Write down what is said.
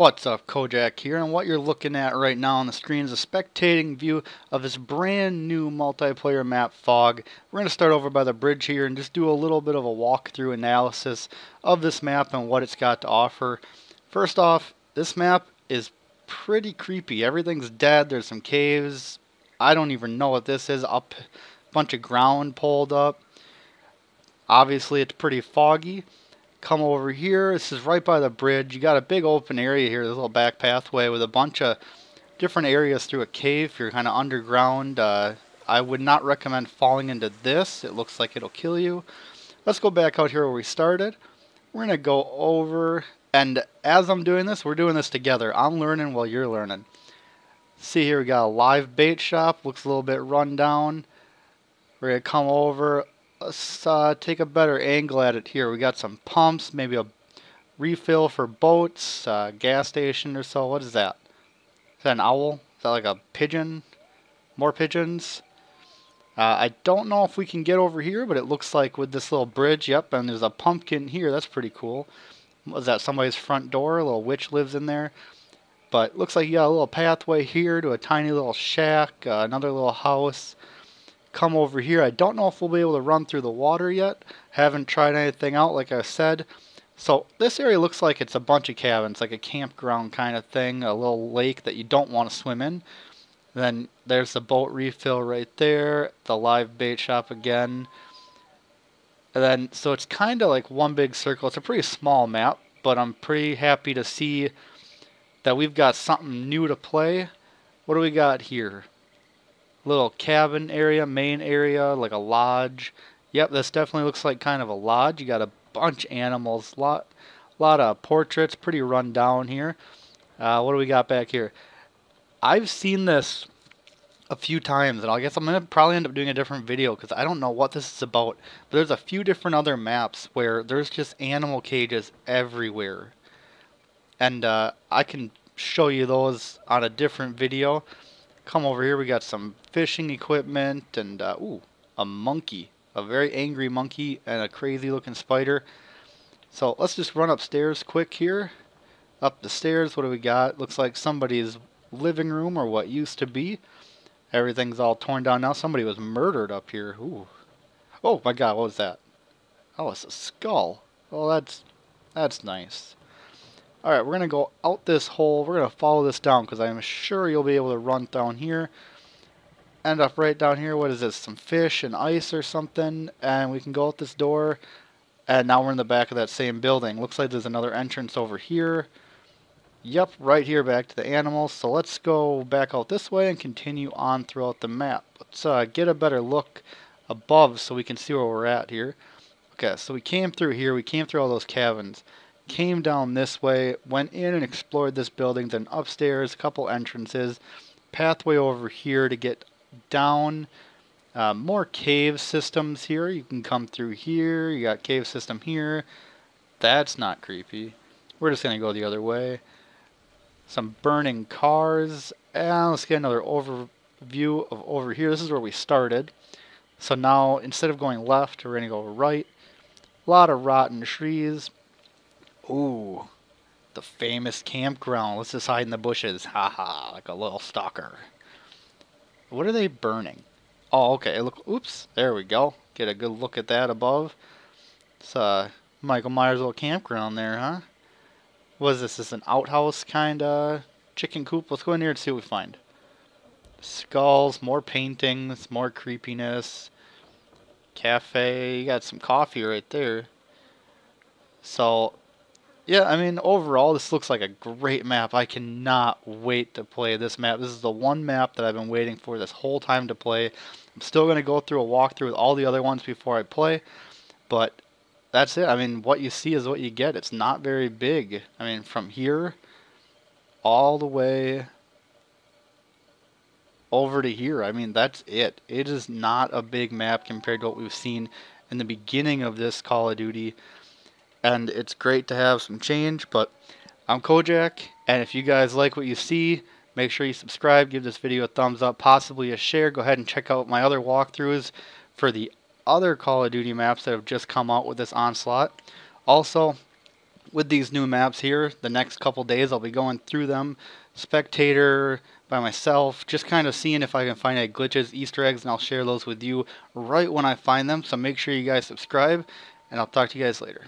What's up, Kojak here, and what you're looking at right now on the screen is a spectating view of this brand new multiplayer map, Fog. We're going to start over by the bridge here and just do a little bit of a walkthrough analysis of this map and what it's got to offer. First off, this map is pretty creepy. Everything's dead, there's some caves. I don't even know what this is. Up, a bunch of ground pulled up. Obviously, it's pretty foggy come over here. This is right by the bridge. You got a big open area here, this little back pathway with a bunch of different areas through a cave. You're kind of underground. Uh, I would not recommend falling into this. It looks like it'll kill you. Let's go back out here where we started. We're going to go over, and as I'm doing this, we're doing this together. I'm learning while you're learning. See here, we got a live bait shop. Looks a little bit run down. We're going to come over let's uh, take a better angle at it here. We got some pumps, maybe a refill for boats, uh, gas station or so. What is that? Is that an owl? Is that like a pigeon? More pigeons? Uh, I don't know if we can get over here, but it looks like with this little bridge, yep, and there's a pumpkin here. That's pretty cool. Was that somebody's front door? A little witch lives in there. But looks like you got a little pathway here to a tiny little shack, uh, another little house come over here. I don't know if we'll be able to run through the water yet. Haven't tried anything out like I said. So this area looks like it's a bunch of cabins, like a campground kind of thing, a little lake that you don't want to swim in. Then there's the boat refill right there, the live bait shop again. And then, so it's kind of like one big circle. It's a pretty small map, but I'm pretty happy to see that we've got something new to play. What do we got here? Little cabin area, main area, like a lodge. Yep, this definitely looks like kind of a lodge. You got a bunch of animals, lot, lot of portraits, pretty run down here. Uh, what do we got back here? I've seen this a few times, and I guess I'm gonna probably end up doing a different video because I don't know what this is about. But there's a few different other maps where there's just animal cages everywhere, and uh, I can show you those on a different video come over here. We got some fishing equipment and, uh, ooh, a monkey. A very angry monkey and a crazy looking spider. So let's just run upstairs quick here. Up the stairs, what do we got? Looks like somebody's living room or what used to be. Everything's all torn down now. Somebody was murdered up here. Ooh. Oh my god, what was that? Oh, it's a skull. Well, that's that's nice. Alright, we're going to go out this hole. We're going to follow this down because I'm sure you'll be able to run down here. End up right down here. What is this? Some fish and ice or something. And we can go out this door. And now we're in the back of that same building. Looks like there's another entrance over here. Yep, right here back to the animals. So let's go back out this way and continue on throughout the map. Let's uh, get a better look above so we can see where we're at here. Okay, so we came through here. We came through all those cabins came down this way, went in and explored this building, then upstairs, a couple entrances, pathway over here to get down. Uh, more cave systems here. You can come through here. You got cave system here. That's not creepy. We're just going to go the other way. Some burning cars. And let's get another overview of over here. This is where we started. So now, instead of going left, we're going to go right. A lot of rotten trees. Ooh, the famous campground. Let's just hide in the bushes. Haha, like a little stalker. What are they burning? Oh, okay. Look, oops. There we go. Get a good look at that above. It's uh, Michael Myers' little campground there, huh? What is this? Is this an outhouse kind of chicken coop? Let's go in here and see what we find. Skulls, more paintings, more creepiness. Cafe. You got some coffee right there. So yeah, I mean, overall, this looks like a great map. I cannot wait to play this map. This is the one map that I've been waiting for this whole time to play. I'm still going to go through a walkthrough with all the other ones before I play, but that's it. I mean, what you see is what you get. It's not very big. I mean, from here all the way over to here. I mean, that's it. It is not a big map compared to what we've seen in the beginning of this Call of Duty and it's great to have some change. But I'm Kojak, and if you guys like what you see, make sure you subscribe, give this video a thumbs up, possibly a share. Go ahead and check out my other walkthroughs for the other Call of Duty maps that have just come out with this onslaught. Also, with these new maps here. The next couple days I'll be going through them, spectator, by myself, just kind of seeing if I can find any glitches, Easter eggs, and I'll share those with you right when I find them. So make sure you guys subscribe, and I'll talk to you guys later.